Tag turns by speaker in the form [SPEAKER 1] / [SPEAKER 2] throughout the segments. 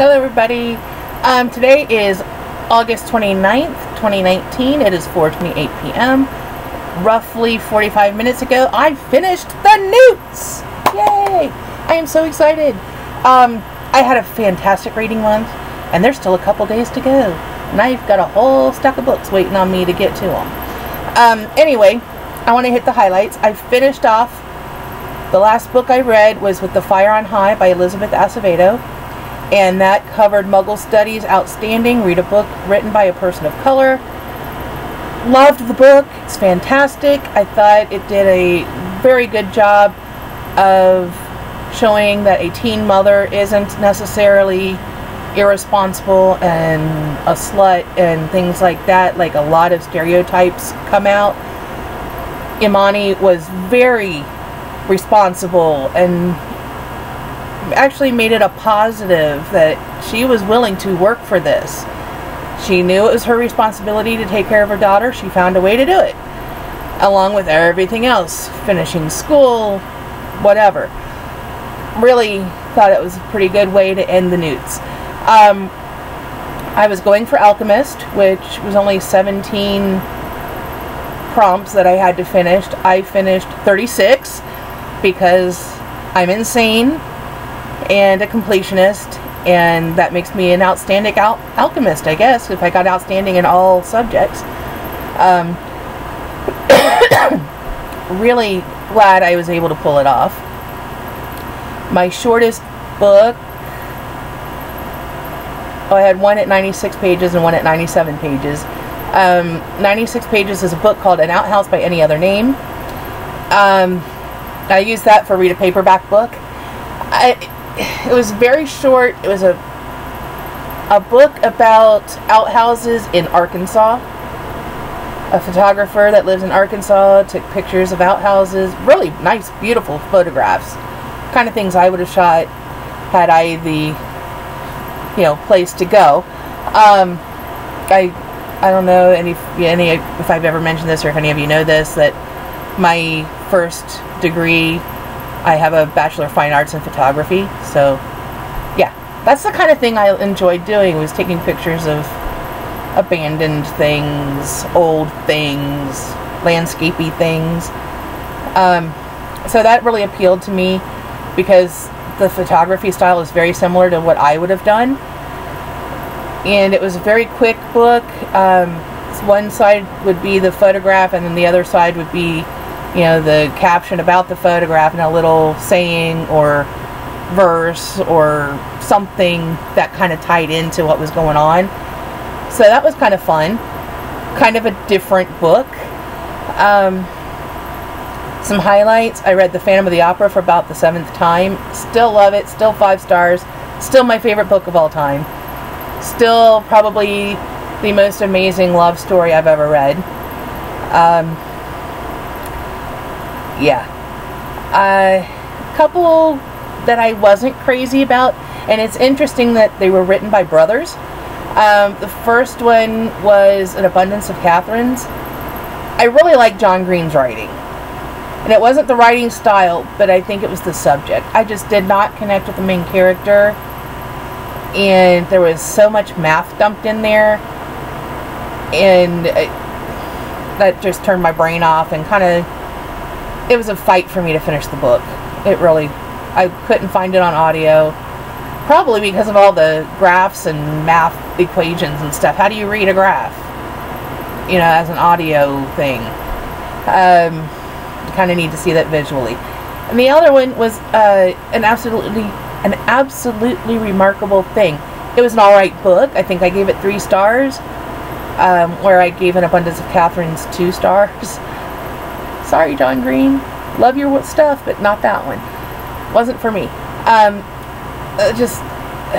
[SPEAKER 1] Hello everybody. Um, today is August 29th, 2019. It is 4.28 p.m. Roughly 45 minutes ago, I finished the Newts! Yay! I am so excited. Um, I had a fantastic reading month, and there's still a couple days to go. And I've got a whole stack of books waiting on me to get to them. Um, anyway, I want to hit the highlights. I finished off, the last book I read was With the Fire on High by Elizabeth Acevedo and that covered Muggle Studies Outstanding. Read a book written by a person of color. Loved the book. It's fantastic. I thought it did a very good job of showing that a teen mother isn't necessarily irresponsible and a slut and things like that. Like a lot of stereotypes come out. Emoni was very responsible and actually made it a positive that she was willing to work for this. She knew it was her responsibility to take care of her daughter. She found a way to do it, along with everything else, finishing school, whatever. Really thought it was a pretty good way to end the newts. Um, I was going for Alchemist, which was only 17 prompts that I had to finish. I finished 36 because I'm insane and a completionist, and that makes me an outstanding al alchemist, I guess, if I got outstanding in all subjects. Um, really glad I was able to pull it off. My shortest book, oh, I had one at 96 pages and one at 97 pages. Um, 96 pages is a book called An Outhouse by Any Other Name. Um, I used that for read a paperback book. I, it was very short. It was a a book about outhouses in Arkansas. A photographer that lives in Arkansas took pictures of outhouses. Really nice, beautiful photographs. Kind of things I would have shot had I the you know place to go. Um, I I don't know any any if I've ever mentioned this or if any of you know this that my first degree I have a Bachelor of Fine Arts in Photography, so yeah, that's the kind of thing I enjoyed doing was taking pictures of abandoned things, old things, landscapey things. Um, so that really appealed to me because the photography style is very similar to what I would have done. And it was a very quick book. Um, one side would be the photograph, and then the other side would be you know, the caption about the photograph and a little saying or verse or something that kind of tied into what was going on. So that was kind of fun. Kind of a different book. Um, some highlights. I read The Phantom of the Opera for about the seventh time. Still love it. Still five stars. Still my favorite book of all time. Still probably the most amazing love story I've ever read. Um, yeah. A uh, couple that I wasn't crazy about, and it's interesting that they were written by brothers. Um, the first one was An Abundance of Katherines. I really like John Green's writing. And it wasn't the writing style, but I think it was the subject. I just did not connect with the main character. And there was so much math dumped in there. And it, that just turned my brain off and kind of it was a fight for me to finish the book. It really, I couldn't find it on audio. Probably because of all the graphs and math equations and stuff. How do you read a graph? You know, as an audio thing. Um, kind of need to see that visually. And the other one was uh, an absolutely, an absolutely remarkable thing. It was an alright book. I think I gave it three stars. Um, where I gave an abundance of Katherines two stars. Sorry, John Green. Love your stuff, but not that one. Wasn't for me. Um, uh, just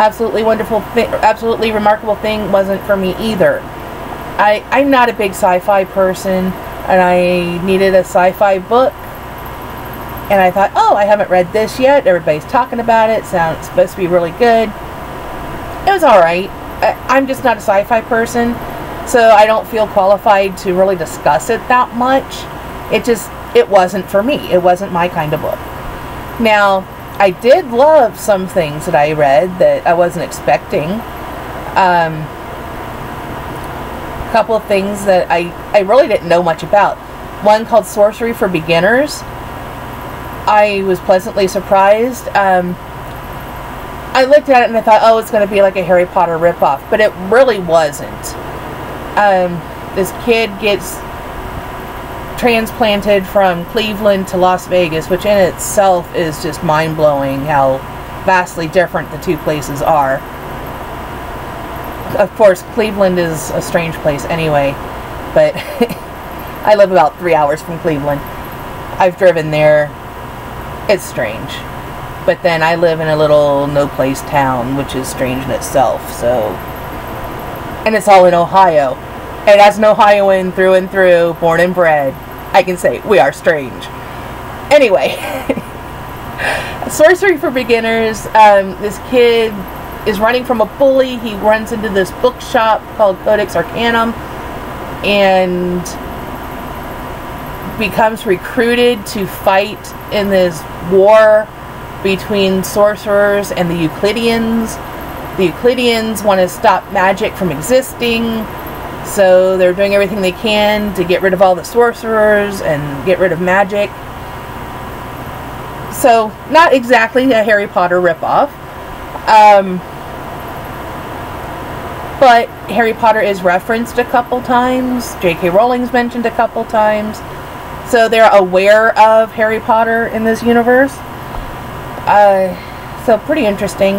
[SPEAKER 1] absolutely wonderful thing, absolutely remarkable thing wasn't for me either. I I'm not a big sci-fi person, and I needed a sci-fi book. And I thought, oh, I haven't read this yet. Everybody's talking about it. Sounds supposed to be really good. It was all right. I'm just not a sci-fi person. So I don't feel qualified to really discuss it that much. It just, it wasn't for me. It wasn't my kind of book. Now, I did love some things that I read that I wasn't expecting. Um, a couple of things that I, I really didn't know much about. One called Sorcery for Beginners. I was pleasantly surprised. Um, I looked at it and I thought, oh, it's going to be like a Harry Potter ripoff, but it really wasn't. Um, this kid gets transplanted from Cleveland to Las Vegas, which in itself is just mind blowing how vastly different the two places are. Of course, Cleveland is a strange place anyway, but I live about three hours from Cleveland. I've driven there. It's strange. But then I live in a little no place town, which is strange in itself, so. And it's all in Ohio. And as an Ohioan through and through, born and bred, I can say we are strange. Anyway, Sorcery for Beginners. Um, this kid is running from a bully. He runs into this bookshop called Codex Arcanum and becomes recruited to fight in this war between sorcerers and the Euclideans. The Euclideans want to stop magic from existing, so they're doing everything they can to get rid of all the sorcerers and get rid of magic. So, not exactly a Harry Potter ripoff. Um, but Harry Potter is referenced a couple times. J.K. Rowling's mentioned a couple times. So they're aware of Harry Potter in this universe. Uh, so pretty interesting.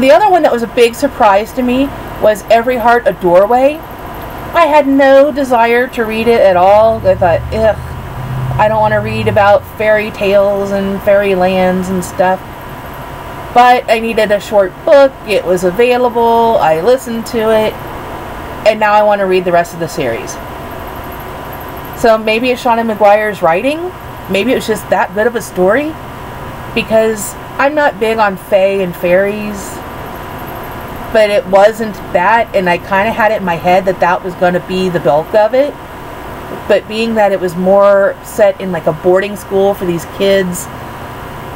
[SPEAKER 1] The other one that was a big surprise to me was Every Heart a Doorway. I had no desire to read it at all. I thought, ugh, I don't want to read about fairy tales and fairy lands and stuff. But I needed a short book. It was available. I listened to it. And now I want to read the rest of the series. So maybe it's Seanan McGuire's writing. Maybe it was just that good of a story because I'm not big on fae and fairies, but it wasn't that, and I kind of had it in my head that that was going to be the bulk of it. But being that it was more set in like a boarding school for these kids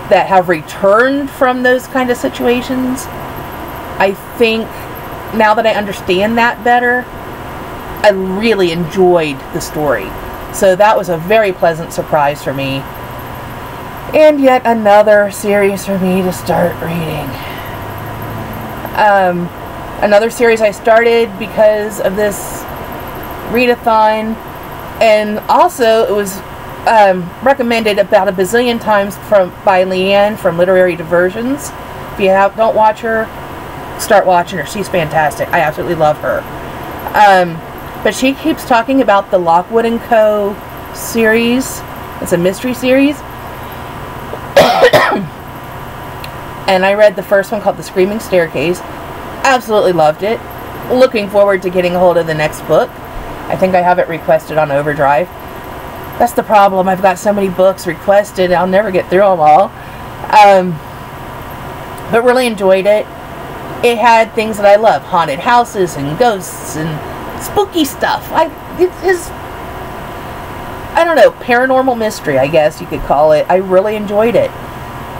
[SPEAKER 1] that have returned from those kind of situations, I think now that I understand that better, I really enjoyed the story. So that was a very pleasant surprise for me and yet another series for me to start reading. Um, another series I started because of this readathon, and also it was um, recommended about a bazillion times from by Leanne from Literary Diversions. If you have, don't watch her, start watching her. She's fantastic. I absolutely love her. Um, but she keeps talking about the Lockwood and Co. series. It's a mystery series and I read the first one called The Screaming Staircase. Absolutely loved it. Looking forward to getting a hold of the next book. I think I have it requested on Overdrive. That's the problem. I've got so many books requested, I'll never get through them all. Um, but really enjoyed it. It had things that I love haunted houses and ghosts and spooky stuff. I, it is, I don't know, paranormal mystery, I guess you could call it. I really enjoyed it.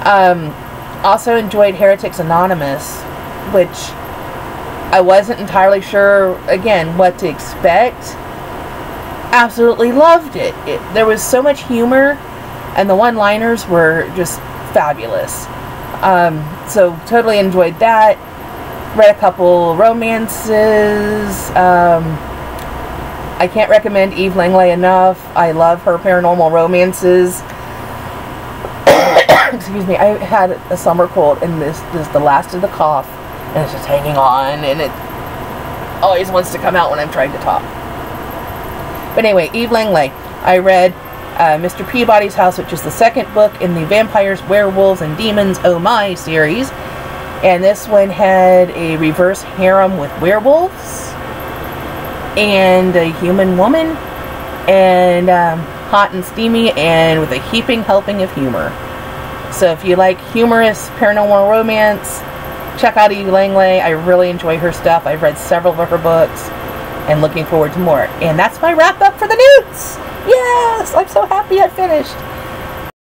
[SPEAKER 1] Um, also enjoyed Heretics Anonymous, which I wasn't entirely sure, again, what to expect. Absolutely loved it. it there was so much humor, and the one liners were just fabulous. Um, so, totally enjoyed that. Read a couple romances. Um, I can't recommend Eve Langlais enough. I love her paranormal romances excuse me, I had a summer cold and this, this is the last of the cough and it's just hanging on and it always wants to come out when I'm trying to talk. But anyway, Eve Langlais. I read uh, Mr. Peabody's House, which is the second book in the Vampires, Werewolves, and Demons Oh My series. And this one had a reverse harem with werewolves and a human woman and um, hot and steamy and with a heaping helping of humor. So if you like humorous paranormal romance, check out Eve Langlais. I really enjoy her stuff. I've read several of her books and looking forward to more. And that's my wrap up for the NEWTs. Yes, I'm so happy I finished.